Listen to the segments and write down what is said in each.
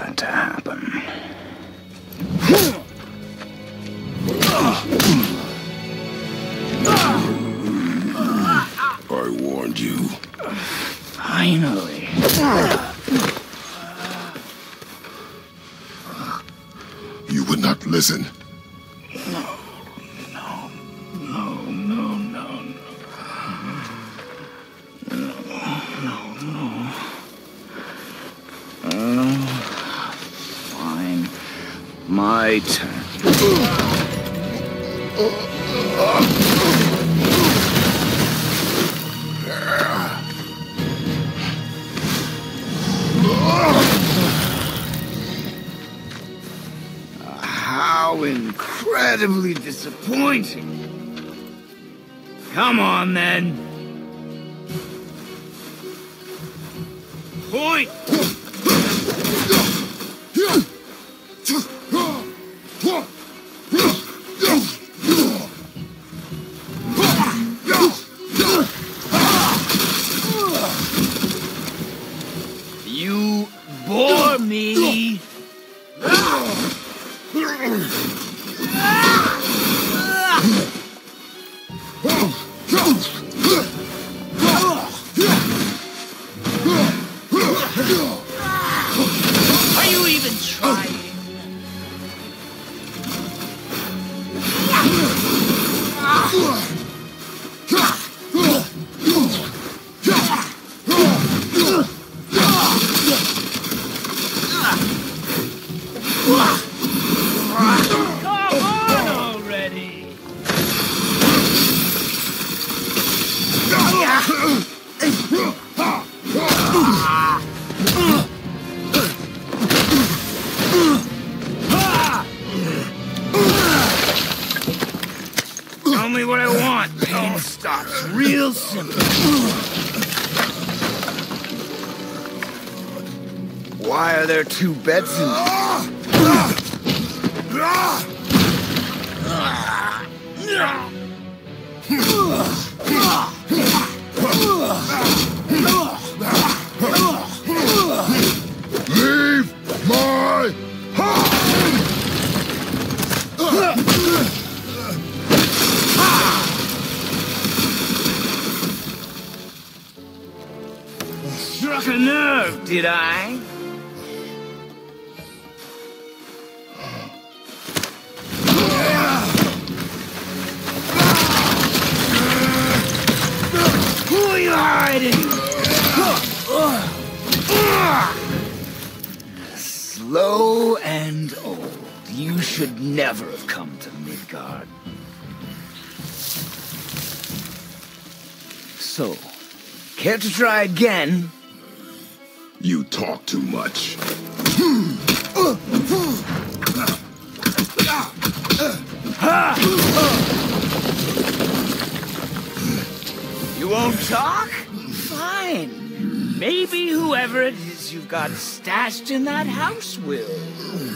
That Turn. How incredibly disappointing. Come on, then. Point! Stops. Real simple. Why are there two beds in Leave should never have come to Midgard. So, care to try again? You talk too much. You won't talk? Fine. Maybe whoever it is you've got stashed in that house will.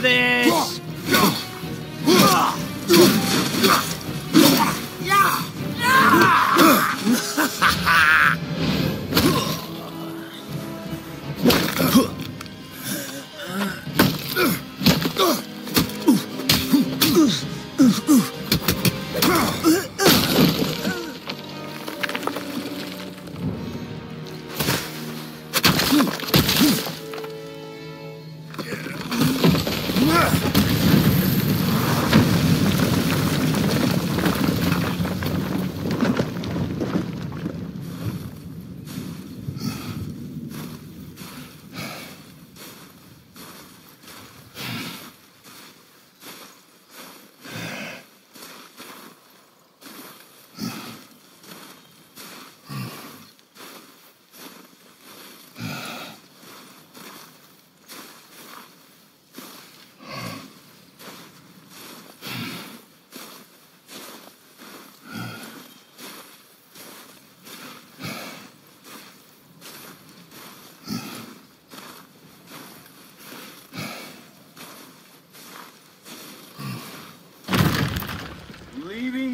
This.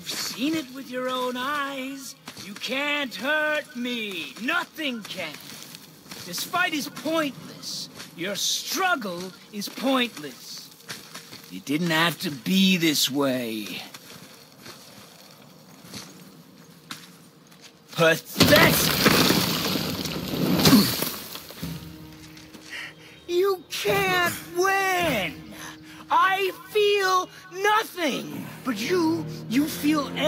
You've seen it with your own eyes. You can't hurt me. Nothing can. This fight is pointless. Your struggle is pointless. It didn't have to be this way. Pathetic!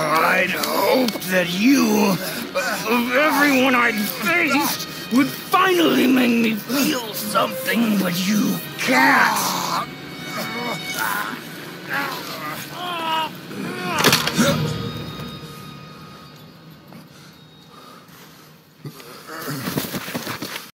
I'd hoped that you, of everyone I'd faced, would finally make me feel something, but you can't.